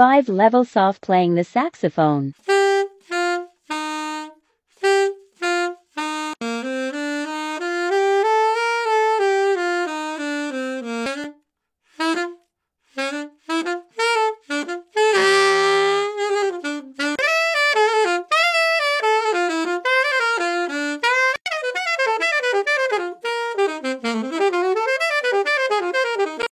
5 level soft playing the saxophone.